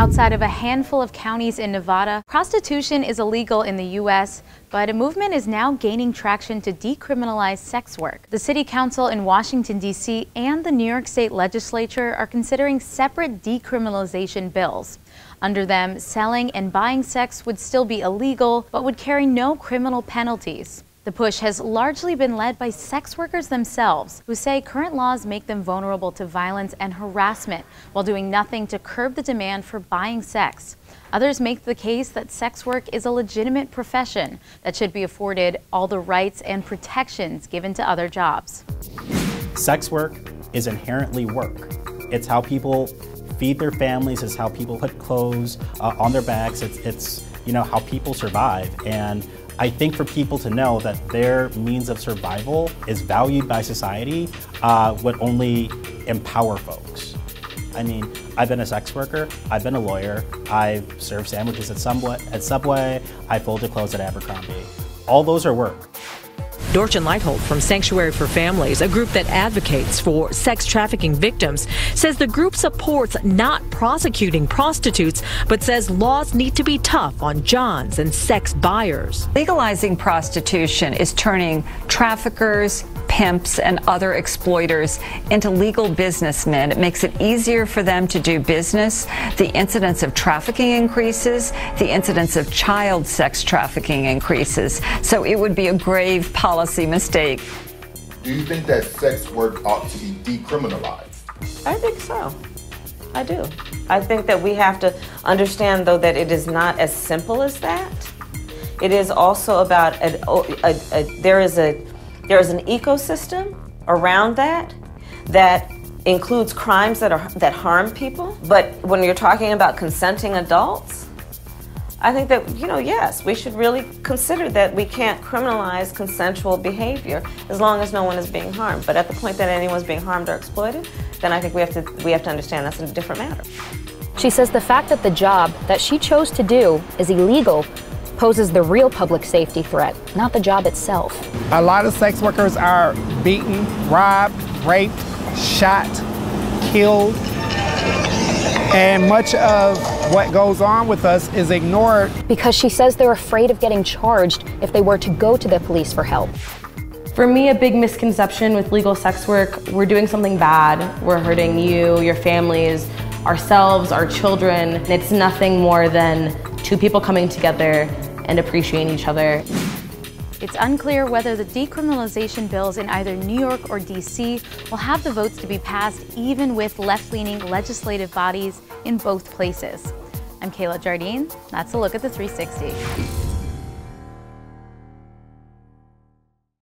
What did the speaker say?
Outside of a handful of counties in Nevada, prostitution is illegal in the U.S., but a movement is now gaining traction to decriminalize sex work. The City Council in Washington, D.C. and the New York State Legislature are considering separate decriminalization bills. Under them, selling and buying sex would still be illegal, but would carry no criminal penalties. The push has largely been led by sex workers themselves, who say current laws make them vulnerable to violence and harassment while doing nothing to curb the demand for buying sex. Others make the case that sex work is a legitimate profession that should be afforded all the rights and protections given to other jobs. Sex work is inherently work. It's how people feed their families, it's how people put clothes uh, on their backs, it's, it's you know how people survive. And I think for people to know that their means of survival is valued by society uh, would only empower folks. I mean, I've been a sex worker, I've been a lawyer, I've served sandwiches at Subway, at Subway I folded clothes at Abercrombie. All those are work. Dorchen Leidholdt from Sanctuary for Families, a group that advocates for sex trafficking victims, says the group supports not prosecuting prostitutes, but says laws need to be tough on Johns and sex buyers. Legalizing prostitution is turning traffickers, pimps, and other exploiters into legal businessmen. It makes it easier for them to do business. The incidence of trafficking increases, the incidence of child sex trafficking increases. So it would be a grave policy mistake. Do you think that sex work ought to be decriminalized? I think so. I do. I think that we have to understand, though, that it is not as simple as that. It is also about a, a, a, there is a there is an ecosystem around that that includes crimes that are that harm people. But when you're talking about consenting adults, I think that you know, yes, we should really consider that we can't criminalize consensual behavior as long as no one is being harmed. But at the point that anyone's being harmed or exploited, then I think we have to we have to understand that's a different matter. She says the fact that the job that she chose to do is illegal poses the real public safety threat, not the job itself. A lot of sex workers are beaten, robbed, raped, shot, killed, and much of what goes on with us is ignored. Because she says they're afraid of getting charged if they were to go to the police for help. For me, a big misconception with legal sex work, we're doing something bad. We're hurting you, your families, ourselves, our children. It's nothing more than two people coming together and appreciating each other. It's unclear whether the decriminalization bills in either New York or DC will have the votes to be passed, even with left leaning legislative bodies in both places. I'm Kayla Jardine. That's a look at the 360.